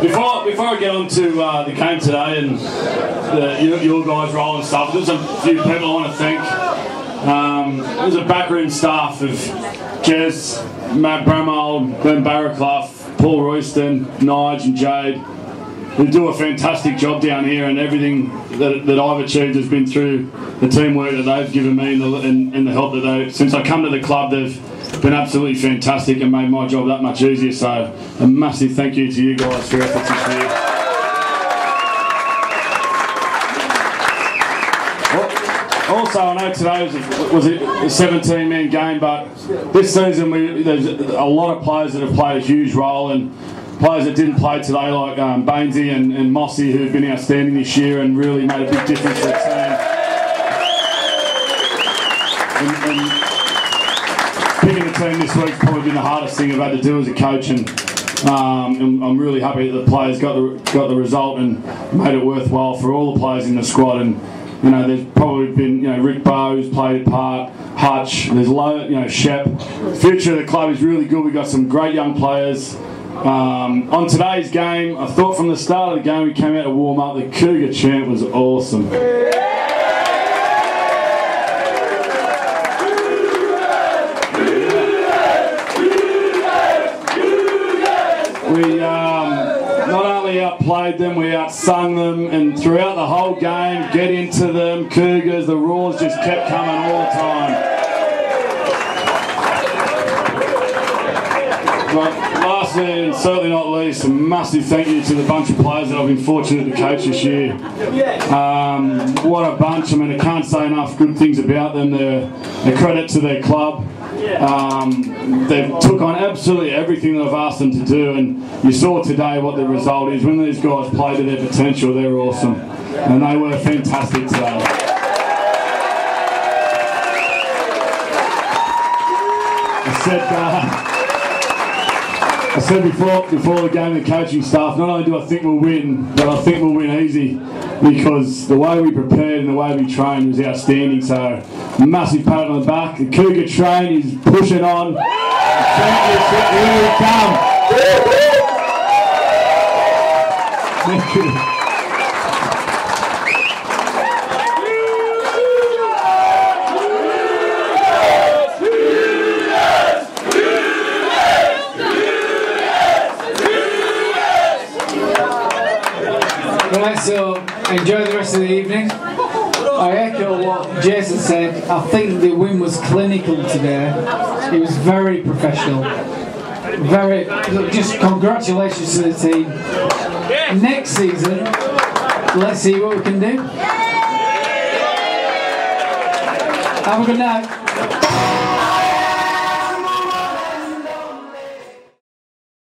Before, before I get on to uh, the game today and the, your, your guys' role and stuff, there's a few people I want to thank. Um, there's a backroom staff of Jez, Matt Bramall, Glenn Barraclough, Paul Royston, Nige and Jade, who do a fantastic job down here and everything that, that I've achieved has been through the teamwork that they've given me and the, and, and the help that they, since I come to the club, they've been absolutely fantastic and made my job that much easier. So a massive thank you to you guys for your efforts this year. Also, I know today was a, was a 17 man game, but this season we, there's a lot of players that have played a huge role and players that didn't play today, like um, Bainesy and, and Mossy, who've been outstanding this year and really made a big difference to the team. And, and picking the team this week's probably been the hardest thing I've had to do as a coach, and, um, I'm really happy that the players got the got the result and made it worthwhile for all the players in the squad. And you know, there's probably been you know Rick Bowes played a part, Hutch, there's low, you know Shep. Future of the club is really good. We've got some great young players. Um, on today's game, I thought from the start of the game we came out to warm up. The Cougar chant was awesome. We um, not only outplayed them, we outsung them, and throughout the whole game, get into them, Cougars, the roars just kept coming all the time. But lastly, and certainly not least, a massive thank you to the bunch of players that I've been fortunate to coach this year. Um, what a bunch! I mean, I can't say enough good things about them. They're a credit to their club. Um, they took on absolutely everything that I've asked them to do, and you saw today what the result is. When these guys play to their potential, they're awesome, and they were fantastic today. I said, uh, I said before before the game, the coaching staff. Not only do I think we'll win, but I think we'll win easy because the way we prepared and the way we trained was outstanding. So, massive pat on the back. The Cougar train is pushing on. Championship, here we come. Thank you. Right, so enjoy the rest of the evening. I echo what Jason said. I think the win was clinical today. It was very professional. Very, just congratulations to the team. Next season, let's see what we can do. Have a good night.